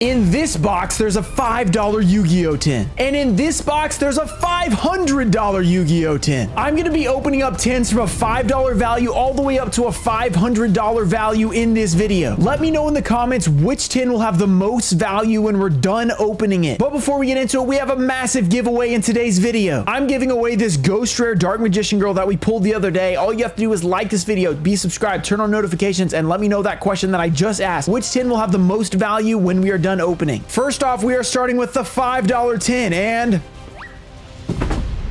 In this box, there's a $5 Yu-Gi-Oh! tin. And in this box, there's a $500 Yu-Gi-Oh! tin. I'm to be opening up tins from a $5 value all the way up to a $500 value in this video. Let me know in the comments which tin will have the most value when we're done opening it. But before we get into it, we have a massive giveaway in today's video. I'm giving away this Ghost Rare Dark Magician Girl that we pulled the other day. All you have to do is like this video, be subscribed, turn on notifications, and let me know that question that I just asked. Which tin will have the most value when we are done opening. First off, we are starting with the $5 tin and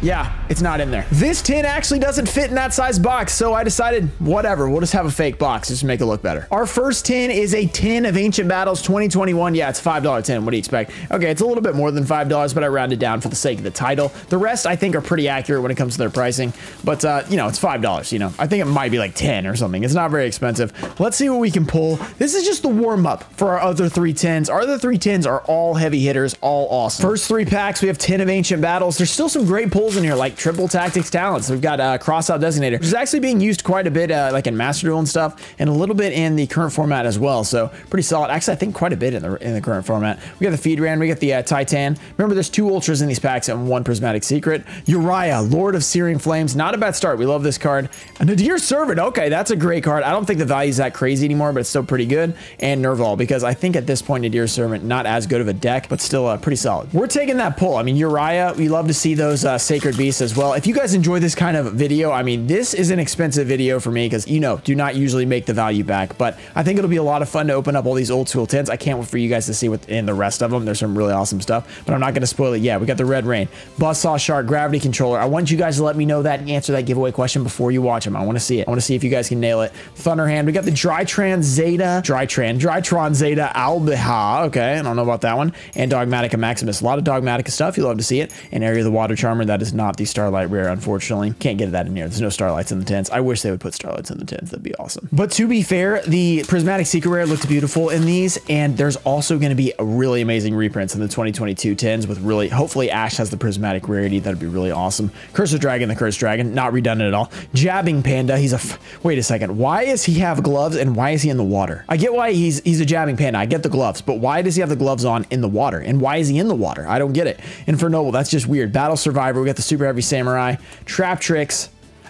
yeah, it's not in there. This tin actually doesn't fit in that size box, so I decided, whatever, we'll just have a fake box just to make it look better. Our first tin is a tin of Ancient Battles 2021. Yeah, it's $5 tin. What do you expect? Okay, it's a little bit more than $5, but I rounded down for the sake of the title. The rest, I think, are pretty accurate when it comes to their pricing, but, uh, you know, it's $5, you know. I think it might be like 10 or something. It's not very expensive. Let's see what we can pull. This is just the warm-up for our other three tins. Our other three tins are all heavy hitters, all awesome. First three packs, we have 10 of Ancient Battles. There's still some great pulls in here, like triple tactics talents. We've got uh, crossout designator, which is actually being used quite a bit, uh, like in Master Duel and stuff, and a little bit in the current format as well. So pretty solid. Actually, I think quite a bit in the in the current format. We got the Feed Ran, we got the uh, Titan. Remember, there's two ultras in these packs and one prismatic secret. Uriah, Lord of Searing Flames. Not a bad start. We love this card. A Nadir Servant. Okay, that's a great card. I don't think the value is that crazy anymore, but it's still pretty good. And Nerval, because I think at this point, Nadir Servant, not as good of a deck, but still uh, pretty solid. We're taking that pull. I mean, Uriah, we love to see those uh, Sacred Beasts as well. If you guys enjoy this kind of video, I mean, this is an expensive video for me because, you know, do not usually make the value back, but I think it'll be a lot of fun to open up all these old school tins. I can't wait for you guys to see what's in the rest of them. There's some really awesome stuff, but I'm not going to spoil it yet. We got the Red Rain, Buzzsaw Shark, Gravity Controller. I want you guys to let me know that and answer that giveaway question before you watch them. I want to see it. I want to see if you guys can nail it. Thunderhand. We got the Drytran Zeta, Drytran, Drytron Zeta Albiha. Okay, I don't know about that one. And Dogmatika Maximus. A lot of Dogmatika stuff. You love to see it. And Eria of the Water Charmer. That is not the Starlight Rare, unfortunately. Can't get that in here. There's no Starlights in the tins. I wish they would put Starlights in the tins. That'd be awesome. But to be fair, the Prismatic Secret Rare looked beautiful in these. And there's also going to be a really amazing reprints in the 2022 tins with really, hopefully Ash has the Prismatic Rarity. That'd be really awesome. Curse of Dragon, the Cursed Dragon. Not redundant at all. Jabbing Panda. He's a, wait a second. Why does he have gloves and why is he in the water? I get why he's, he's a Jabbing Panda. I get the gloves, but why does he have the gloves on in the water? And why is he in the water? I don't get it. And for Noble, that's just weird. Battle Survivor. We got the Super Heavy Samurai. Trap Tricks.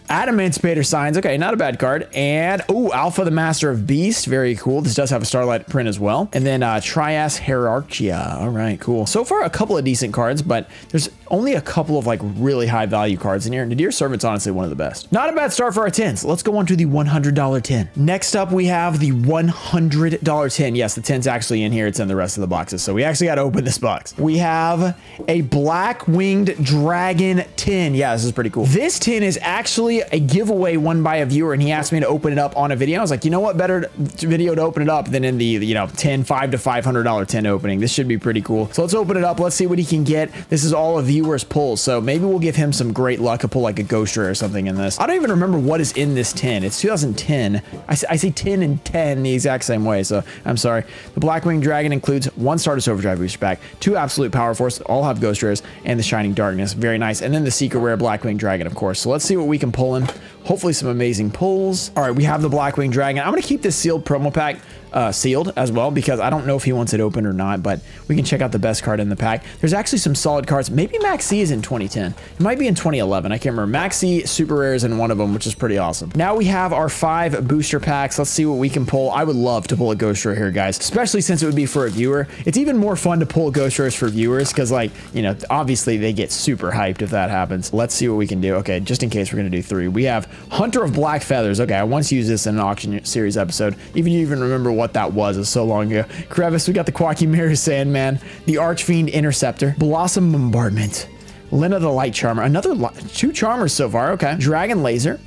Adamancipator Signs. Okay, not a bad card. And, oh, Alpha the Master of Beast. Very cool. This does have a Starlight print as well. And then uh, Trias Hierarchia. All right, cool. So far, a couple of decent cards, but there's only a couple of like really high value cards in here. Nadir Servant's honestly one of the best. Not a bad start for our tins. Let's go on to the $100 tin. Next up, we have the $100 tin. Yes, the tin's actually in here. It's in the rest of the boxes. So we actually got to open this box. We have a Black Winged Dragon tin. Yeah, this is pretty cool. This tin is actually a giveaway won by a viewer and he asked me to open it up on a video. I was like, you know what better video to open it up than in the, you know, 10, 5 to $500 tin opening. This should be pretty cool. So let's open it up. Let's see what he can get. This is all a viewer's pull. So maybe we'll give him some great luck to pull like a ghost rare or something in this. I don't even remember what is in this tin. It's 2010. I, I say 10 and 10 the exact same way. So I'm sorry. The Blackwing Dragon includes one Stardust Overdrive booster pack, two Absolute Power Force, all have ghost rares, and the Shining Darkness. Very nice. And then the Secret Rare Blackwing Dragon, of course. So let's see what we can pull in. Hopefully some amazing pulls. All right, we have the Blackwing Dragon. I'm going to keep this sealed promo pack uh, sealed as well because I don't know if he wants it open or not, but we can check out the best card in the pack. There's actually some solid cards. Maybe Max C is in 2010. It might be in 2011. I can't remember. Max C super rares in one of them, which is pretty awesome. Now we have our five booster packs. Let's see what we can pull. I would love to pull a Ghost Rare here, guys, especially since it would be for a viewer. It's even more fun to pull Ghost Rares for viewers because, like, you know, obviously they get super hyped if that happens. Let's see what we can do. Okay, just in case we're going to do three. We have Hunter of Black Feathers. Okay, I once used this in an auction series episode. Even you even remember what that was. It's so long ago. Crevice, we got the Koa'ki Meiru Sandman, the Archfiend Interceptor, Blossom Bombardment, Lyna the Light Charmer, another two Charmers so far. Okay, Dragon Laser.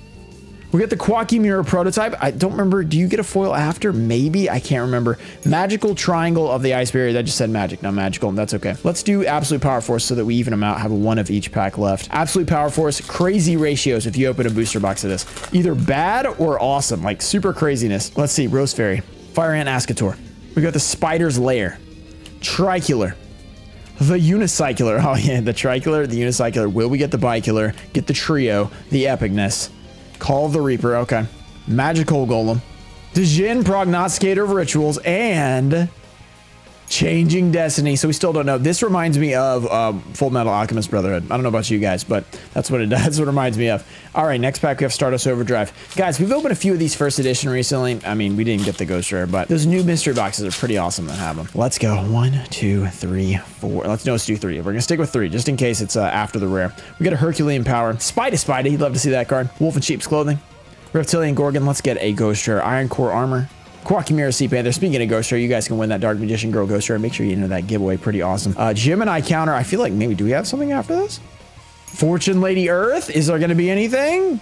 We got the Koa'ki Meiru prototype. I don't remember. Do you get a foil after? Maybe. I can't remember. Magical Triangle of the Ice Barrier. That just said magic, not magical. That's okay. Let's do Absolute Power Force so that we even them out. Have one of each pack left. Absolute Power Force. Crazy ratios if you open a booster box of this. Either bad or awesome. Like super craziness. Let's see. Rose Fairy. Fire Ant Ascator. We got the Spider's Lair. Tricular. The Unicycular. Oh, yeah, the Tricular, the Unicycular. Will we get the Bicular? Get the Trio, the Epicness. Call of the Reaper. Okay. Magical Golem. Djinn Prognosticator of Rituals. And Changing Destiny. So we still don't know. This reminds me of um, Full Metal Alchemist Brotherhood. I don't know about you guys, but that's what it does. That's what it reminds me of. All right, next pack we have Stardust Overdrive. Guys, we've opened a few of these first edition recently. I mean, we didn't get the Ghost Rare, but those new mystery boxes are pretty awesome that have them. Let's go. One, two, three, four. Let's no, let's do three. We're gonna stick with three, just in case it's uh, after the rare. We got a Herculean Power. Spidey Spidey. He'd love to see that card. Wolf in Sheep's Clothing. Reptilian Gorgon. Let's get a Ghost Rare. Iron Core Armor. Koa'ki Meiru Sea Panther. Speaking of Ghost Rare, you guys can win that Dark Magician Girl Ghost Rare. Make sure you enter that giveaway. Pretty awesome. Uh, Gemini counter. I feel like maybe, do we have something after this? Fortune Lady Earth. Is there going to be anything?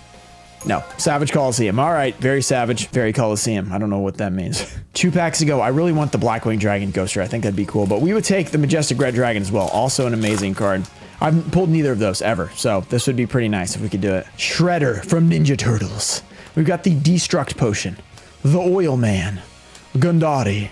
No. Savage Coliseum. All right. Very savage. Very Coliseum. I don't know what that means. Two packs ago, I really want the Blackwing Dragon Ghost Rare. I think that'd be cool. But we would take the Majestic Red Dragon as well. Also an amazing card. I've pulled neither of those ever. So this would be pretty nice if we could do it. Shredder from Ninja Turtles. We've got the Destruct Potion. The Oil Man. Gundari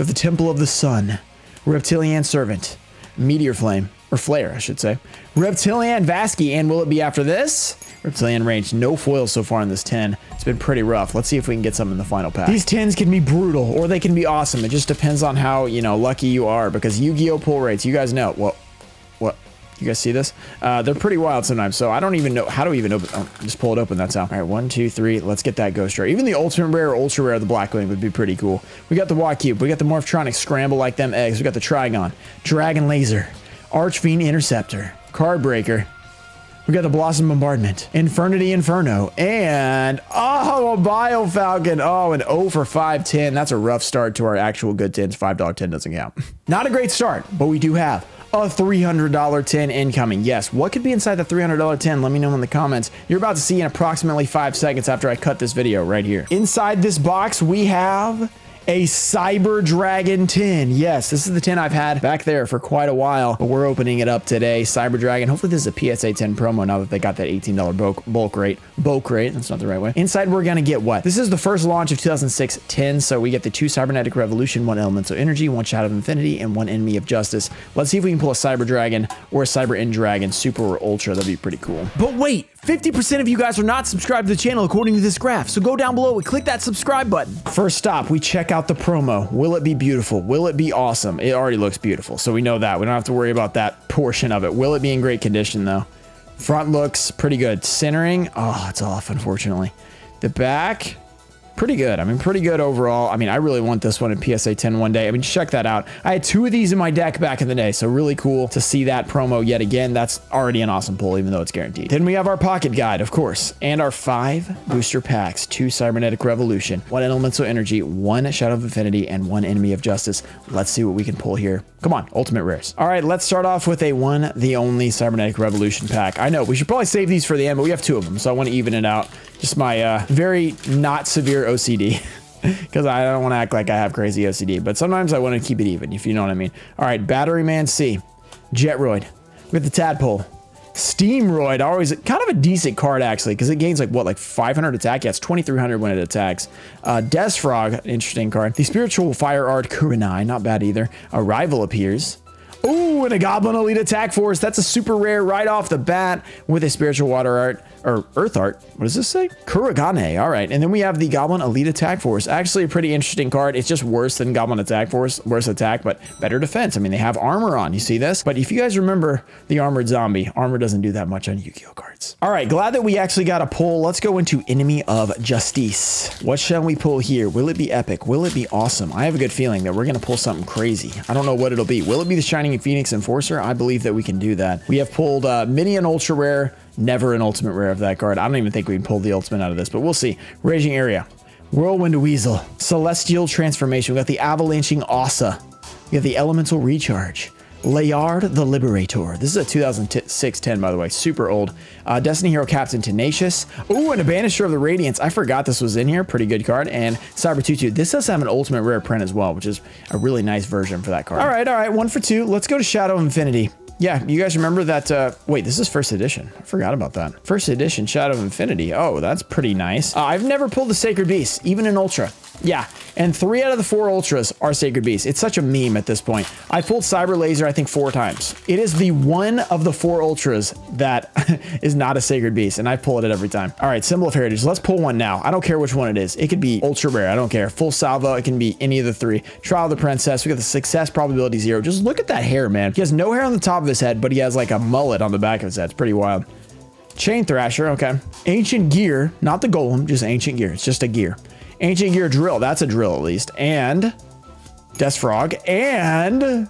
of the Temple of the Sun, Reptilian Servant, Meteor Flame, or Flare, I should say, Reptilian Vasky, and will it be after this? Reptilian range, no foils so far in this 10. It's been pretty rough. Let's see if we can get some in the final pack. These 10s can be brutal, or they can be awesome. It just depends on how, you know, lucky you are, because Yu-Gi-Oh! pull rates, you guys know, well, you guys see this? Uh, they're pretty wild sometimes, so I don't even know how do to even open. Oh, just pull it open. That's how. All right, one, two, three. Let's get that Ghost Rare. Even the Ultimate Rare Ultra Rare, the Blackwing would be pretty cool. We got the Watt Cube. We got the Morphtronic Scramble like them eggs. We got the Trigon, Dragon Laser, Archfiend Interceptor, Card Breaker. We got the Blossom Bombardment, Infernity Inferno, and oh, a Bio Falcon. Oh, an 0 for 510. That's a rough start to our actual good 10s. $5 10 doesn't count. Not a great start, but we do have a $300 tin incoming. Yes, what could be inside the $300 tin? Let me know in the comments. You're about to see in approximately five seconds after I cut this video right here. Inside this box, we have a Cyber Dragon tin. Yes, this is the tin I've had back there for quite a while, but we're opening it up today. Cyber Dragon. Hopefully this is a PSA 10 promo now that they got that $18 bulk, bulk rate. Bulk rate, that's not the right way. Inside, we're going to get what? This is the first launch of 2006 tin, so we get the two Cybernetic Revolution, one Elemental Energy, one Shadow of Infinity, and one Enemy of Justice. Let's see if we can pull a Cyber Dragon or a Cyber End Dragon, Super or Ultra. That'd be pretty cool. But wait, 50% of you guys are not subscribed to the channel according to this graph, so go down below and click that subscribe button. First stop, we check out the promo. Will it be beautiful? Will it be awesome? It already looks beautiful, so we know that. We don't have to worry about that portion of it. Will it be in great condition, though? Front looks pretty good. Centering, oh, it's off, unfortunately. The back, pretty good. I mean, pretty good overall. I mean, I really want this one in PSA 10 one day. I mean, check that out. I had two of these in my deck back in the day, so really cool to see that promo yet again. That's already an awesome pull, even though it's guaranteed. Then we have our pocket guide, of course, and our five booster packs, two Cybernetic Revolution, one Elemental Energy, one Shadow of Infinity, and one Enemy of Justice. Let's see what we can pull here. Come on, Ultimate Rares. All right, let's start off with a one, the only Cybernetic Revolution pack. I know, we should probably save these for the end, but we have two of them, so I want to even it out. Just my uh, very not severe OCD. Because I don't want to act like I have crazy OCD, but sometimes I want to keep it even, if you know what I mean. All right, Battery Man C, Jetroid, with the Tadpole, Steamroid, always kind of a decent card actually, because it gains like what, like 500 attack? Yeah, it's 2300 when it attacks. Uh, Death Frog, interesting card. The Spiritual Fire Art Kurenai, not bad either. Arrival appears. Ooh, and a Goblin Elite Attack Force. That's a super rare right off the bat with a Spiritual Water Art or Earth Art. What does this say? Kurogane. All right. And then we have the Goblin Elite Attack Force. Actually, a pretty interesting card. It's just worse than Goblin Attack Force. Worse attack, but better defense. I mean, they have armor on. You see this? But if you guys remember the Armored Zombie, armor doesn't do that much on Yu-Gi-Oh cards. All right. Glad that we actually got a pull. Let's go into Enemy of Justice. What shall we pull here? Will it be epic? Will it be awesome? I have a good feeling that we're going to pull something crazy. I don't know what it'll be. Will it be the Shining Phoenix Enforcer? I believe that we can do that. We have pulled uh, Mini and Ultra Rare, Never an ultimate rare of that card. I don't even think we can pull the ultimate out of this, but we'll see. Raging Area. Whirlwind Weasel. Celestial Transformation. We got the Avalanching Aussa. We have the Elemental Recharge. Layard the Liberator. This is a 2006 10, by the way. Super old. Uh, Destiny Hero Captain Tenacious. Ooh, and a Banisher of the Radiance. I forgot this was in here. Pretty good card. And Cyber Tutu. This does have an ultimate rare print as well, which is a really nice version for that card. All right, all right. One for two. Let's go to Shadow Infinity. Yeah, you guys remember that? Uh, wait, this is first edition. I forgot about that. First edition Shadow of Infinity. Oh, that's pretty nice. Uh, I've never pulled the Sacred Beast, even in Ultra. Yeah, and three out of the four ultras are Sacred Beasts. It's such a meme at this point. I pulled Cyber Laser, I think, four times. It is the one of the four ultras that is not a Sacred Beast, and I pull it every time. All right, Symbol of Heritage. Let's pull one now. I don't care which one it is. It could be ultra rare. I don't care. Full salvo. It can be any of the three. Trial of the Princess. We got the success probability zero. Just look at that hair, man. He has no hair on the top of his head, but he has like a mullet on the back of his head. It's pretty wild. Chain Thrasher, okay. Ancient Gear, not the Golem, just Ancient Gear. It's just a gear. Ancient Gear Drill, that's a drill at least. And Death Frog and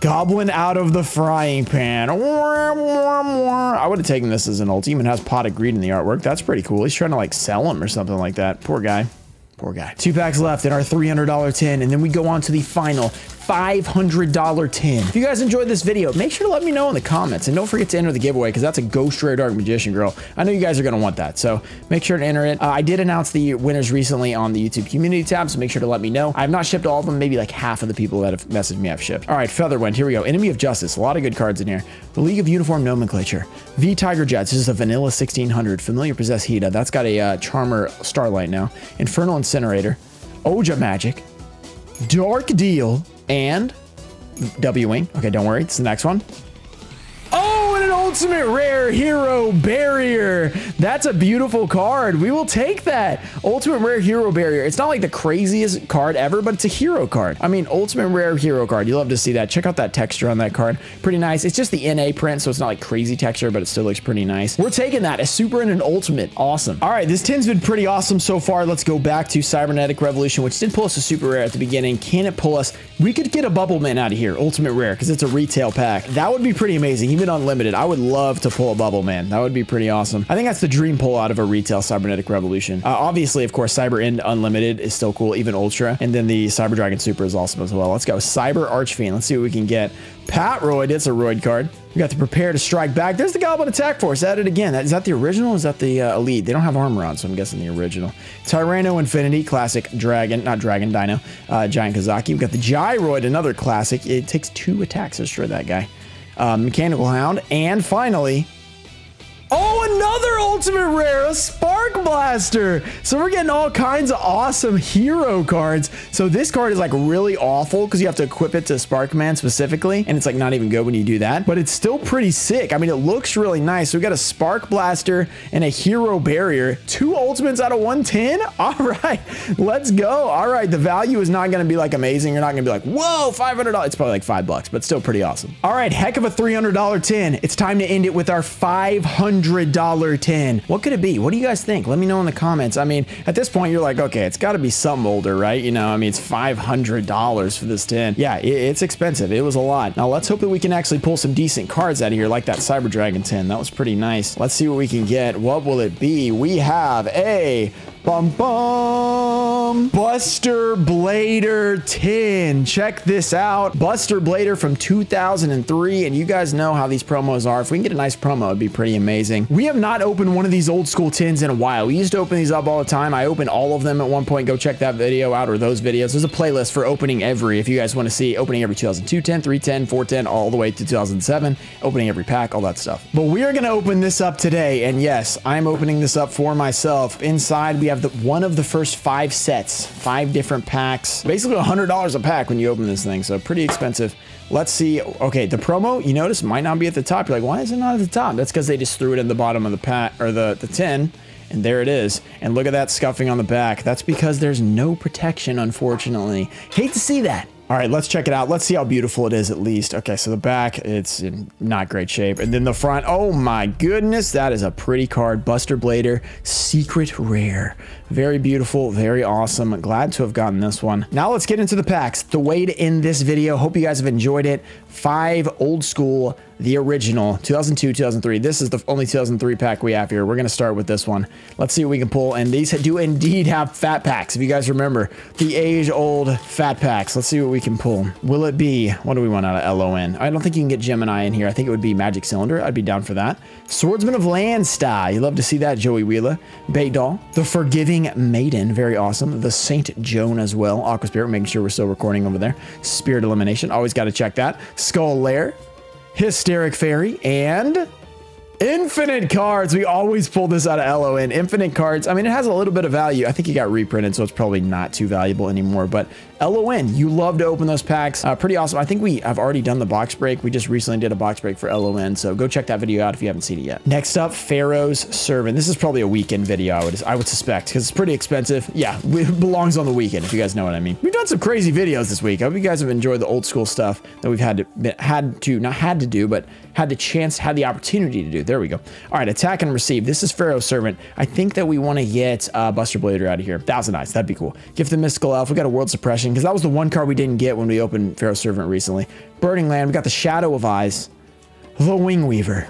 Goblin out of the frying pan. I would have taken this as an ult. Even has Pot of Greed in the artwork. That's pretty cool. He's trying to like sell him or something like that. Poor guy. Poor guy. Two packs left in our $300 tin, and then we go on to the final $500 tin. If you guys enjoyed this video, make sure to let me know in the comments. And don't forget to enter the giveaway because that's a Ghost Rare Dark Magician Girl. I know you guys are going to want that. So make sure to enter it. Uh, I did announce the winners recently on the YouTube community tab. So make sure to let me know. I have not shipped all of them. Maybe like half of the people that have messaged me have shipped. All right, Featherwind. Here we go. Enemy of Justice. A lot of good cards in here. The League of Uniform Nomenclature. V Tiger Jets. This is a vanilla 1600. Familiar Possess Hiita. That's got a uh, Charmer Starlight now. Infernal Incinerator. Oja Magic. Dark Deal and W Wing. Okay, don't worry. It's the next one. Ultimate rare hero barrier. That's a beautiful card. We will take that. Ultimate rare hero barrier. It's not like the craziest card ever, but it's a hero card. I mean, ultimate rare hero card. You love to see that. Check out that texture on that card. Pretty nice. It's just the NA print, so it's not like crazy texture, but it still looks pretty nice. We're taking that. A super and an ultimate. Awesome. All right, this tin's been pretty awesome so far. Let's go back to Cybernetic Revolution, which did pull us a super rare at the beginning. Can it pull us? We could get a Bubble Man out of here. Ultimate rare, because it's a retail pack. That would be pretty amazing. Even unlimited. I would love to pull a Bubble Man. That would be pretty awesome. I think that's the dream pull out of a retail Cybernetic Revolution. Uh, obviously, of course, Cyber End Unlimited is still cool, even Ultra. And then the Cyber Dragon Super is awesome as well. Let's go. Cyber Archfiend. Let's see what we can get. Patroid. It's a Royd card. We got to prepare to strike back. There's the Goblin Attack Force. Added again. Is that the original? is that the uh, Elite? They don't have armor on, so I'm guessing the original. Tyranno Infinity, classic Dragon, not Dragon, Dino, uh, Giant Kazaki. We got the Gyroid, another classic. It takes two attacks to destroy that guy. Uh, Mechanical Hound, and finally, another ultimate rare, a Spark Blaster. So we're getting all kinds of awesome hero cards. So this card is like really awful because you have to equip it to Spark Man specifically. And it's like not even good when you do that, but it's still pretty sick. I mean, it looks really nice. So we got a Spark Blaster and a Hero Barrier. Two ultimates out of 110. All right, let's go. All right, the value is not going to be like amazing. You're not going to be like, whoa, $500. It's probably like five bucks, but still pretty awesome. All right, heck of a $300 tin. It's time to end it with our 500 $100 tin. What could it be? What do you guys think? Let me know in the comments. I mean, at this point, you're like, okay, it's got to be something older, right? You know, I mean, it's $500 for this tin. Yeah, it, it's expensive. It was a lot. Now, let's hope that we can actually pull some decent cards out of here, like that Cyber Dragon tin. That was pretty nice. Let's see what we can get. What will it be? We have a Bum bum! Buster Blader tin. Check this out. Buster Blader from 2003. And you guys know how these promos are. If we can get a nice promo, it'd be pretty amazing. We have not opened one of these old school tins in a while. We used to open these up all the time. I opened all of them at one point. Go check that video out or those videos. There's a playlist for opening every, if you guys want to see opening every 2002, 10, 310, 410, all the way to 2007, opening every pack, all that stuff. But we are going to open this up today. And yes, I'm opening this up for myself. Inside, we have the one of the first five sets, five different packs. Basically $100 a pack when you open this thing, so pretty expensive. Let's see. Okay, the promo, you notice, might not be at the top. You're like, why is it not at the top? That's because they just threw it in the bottom of the pack, or the, the tin, and there it is. And look at that scuffing on the back. That's because there's no protection, unfortunately. Hate to see that. All right, let's check it out. Let's see how beautiful it is at least. Okay, so the back, it's in not great shape. And then the front, oh my goodness, that is a pretty card. Buster Blader, Secret Rare. Very beautiful, very awesome. Glad to have gotten this one. Now let's get into the packs. The way to end this video. Hope you guys have enjoyed it. Five old school the original 2002 2003 this is the only 2003 pack we have here. We're going to start with this one. Let's see what we can pull and these do indeed have fat packs if you guys remember. The age old fat packs. Let's see what we can pull. Will it be what do we want out of lon i don't think you can get gemini in here. I think it would be magic cylinder. I'd be down for that. Swordsman of landstar you love to see that joey wheeler. Bait doll. The forgiving maiden very awesome the saint joan as well aqua spirit making sure we're still recording over there spirit elimination always got to check that skull lair Hysteric Fairy, and Infinite cards. We always pull this out of LON. Infinite cards. I mean, it has a little bit of value. I think it got reprinted, so it's probably not too valuable anymore. But LON, you love to open those packs. Uh, pretty awesome. I think we have already done the box break. We just recently did a box break for LON, so go check that video out if you haven't seen it yet. Next up, Pharaoh's Servant. This is probably a weekend video, I would I would suspect, because it's pretty expensive. Yeah, it belongs on the weekend, if you guys know what I mean. We've done some crazy videos this week. I hope you guys have enjoyed the old school stuff that we've had to, had to, not had to do, but had the chance, had the opportunity to do. There we go. All right, attack and receive. This is Pharaoh's Servant. I think that we want to get uh, Buster Blader out of here. Thousand Eyes, that'd be cool. Gift the Mystical Elf. We got a World Suppression, because that was the one card we didn't get when we opened Pharaoh's Servant recently. Burning Land, we got the Shadow of Eyes. The Wing Weaver.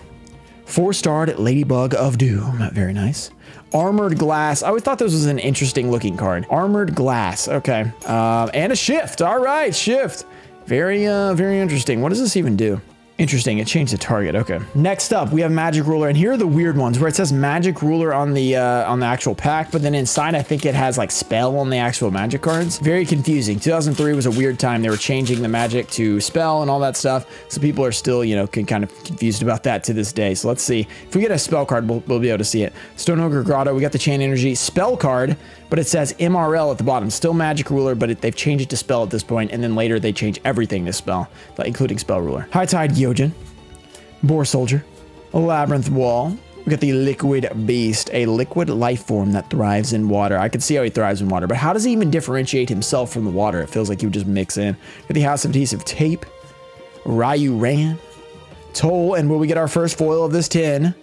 Four-starred Ladybug of Doom. Very nice. Armored Glass. I always thought this was an interesting looking card. Armored Glass. Okay. Uh, and a Shift. All right, Shift. Very, uh, very interesting. What does this even do? Interesting, it changed the target. Okay. Next up, we have Magic Ruler, and here are the weird ones where it says Magic Ruler on the uh, on the actual pack, but then inside I think it has like spell on the actual Magic cards. Very confusing. 2003 was a weird time. They were changing the Magic to spell and all that stuff, so people are still you know can kind of confused about that to this day. So let's see if we get a spell card, we'll, we'll be able to see it. Stone Ogre Grotto, we got the Chain Energy spell card, but it says MRL at the bottom. Still Magic Ruler, but it, they've changed it to spell at this point. and then later they change everything to spell, including Spell Ruler. High Tide Boar Soldier, a Labyrinth Wall. We got the Liquid Beast, a liquid life form that thrives in water. I can see how he thrives in water, but how does he even differentiate himself from the water? It feels like he would just mix in. Got the House of Adhesive Tape, Ryu Ran, Toll, and will we get our first foil of this tin?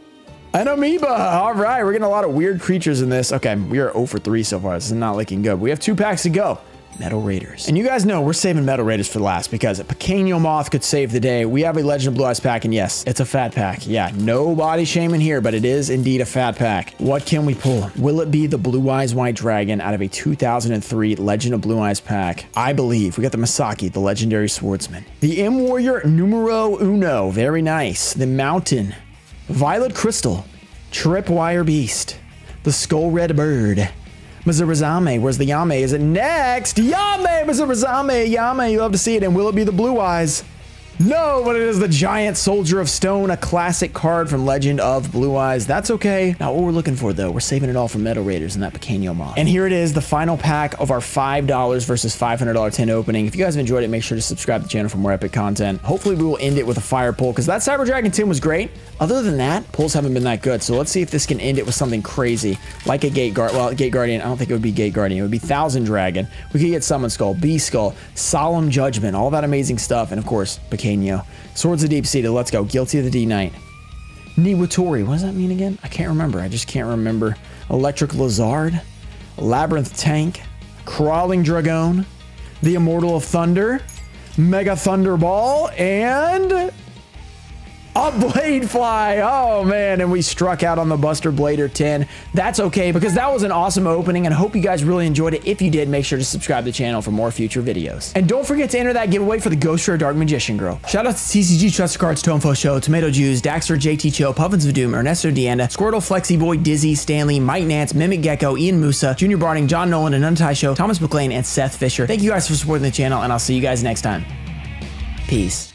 An amoeba. All right, we're getting a lot of weird creatures in this. Okay, we are 0 for 3 so far. This is not looking good. We have two packs to go. Metal Raiders. And you guys know we're saving Metal Raiders for the last because a Pequeño Moth could save the day. We have a Legend of Blue Eyes pack, and yes, it's a fat pack. Yeah, no body shaming here, but it is indeed a fat pack. What can we pull? Will it be the Blue Eyes White Dragon out of a 2003 Legend of Blue Eyes pack? I believe. We got the Masaki, the legendary swordsman. The M Warrior numero uno. Very nice. The Mountain. Violet Crystal, Tripwire Beast, the Skull Red Bird, Mizurizame. Where's the Yame? Is it next? Yame! Mizurizame! Yame, you love to see it. And will it be the Blue Eyes? No, but it is the Giant Soldier of Stone, a classic card from Legend of Blue Eyes. That's okay. Not what we're looking for, though. We're saving it all for Metal Raiders and that Pequeño Moth. And here it is, the final pack of our $5 versus $500 tin opening. If you guys have enjoyed it, make sure to subscribe to the channel for more epic content. Hopefully, we will end it with a fire pull, because that Cyber Dragon tin was great. Other than that, pulls haven't been that good. So let's see if this can end it with something crazy, like a Gate Guard. Well, Gate Guardian, I don't think it would be Gate Guardian. It would be Thousand Dragon. We could get Summon Skull, Beast Skull, Solemn Judgment, all that amazing stuff. And of course, Pequeño. Swords of Deep Seated, let's go. Guilty of the D-Knight. Niwatori, what does that mean again? I can't remember. I just can't remember. Electric Lizard, Labyrinth Tank, Crawling Dragon, the Immortal of Thunder, Mega Thunderball, and a blade fly. Oh man, and we struck out on the Buster Blader 10. That's okay because that was an awesome opening and I hope you guys really enjoyed it. If you did, make sure to subscribe to the channel for more future videos. And don't forget to enter that giveaway for the Ghost Rare Dark Magician Girl. Shout out to TCG Trust Cards, Tomefo Show, Tomato Juice, Daxter, JT Chill, Puffins of Doom, Ernesto Deanda, Squirtle, Flexi Boy, Dizzy, Stanley, Mike Nance, Mimic Gecko, Ian Musa, Junior Barding, John Nolan, and Untie Show, Thomas McLean, and Seth Fisher. Thank you guys for supporting the channel and I'll see you guys next time. Peace.